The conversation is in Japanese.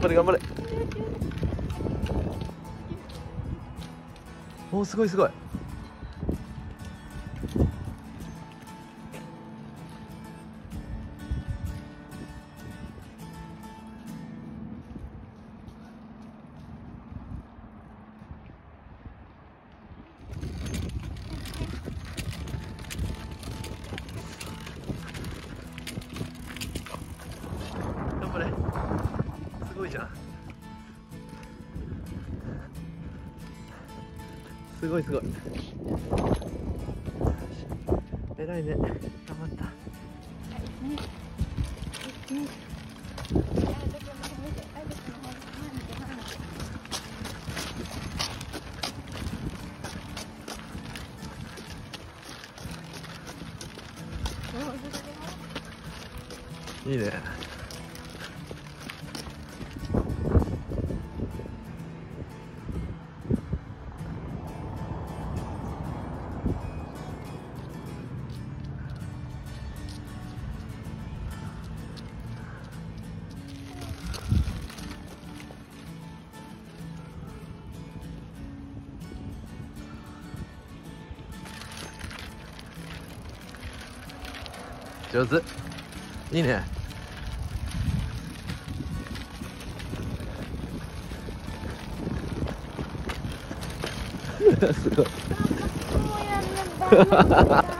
頑張れ。頑張れおおすごいすごい。じゃん。すごいすごい。偉いね。頑張った。いいね。上手。いいね。すごい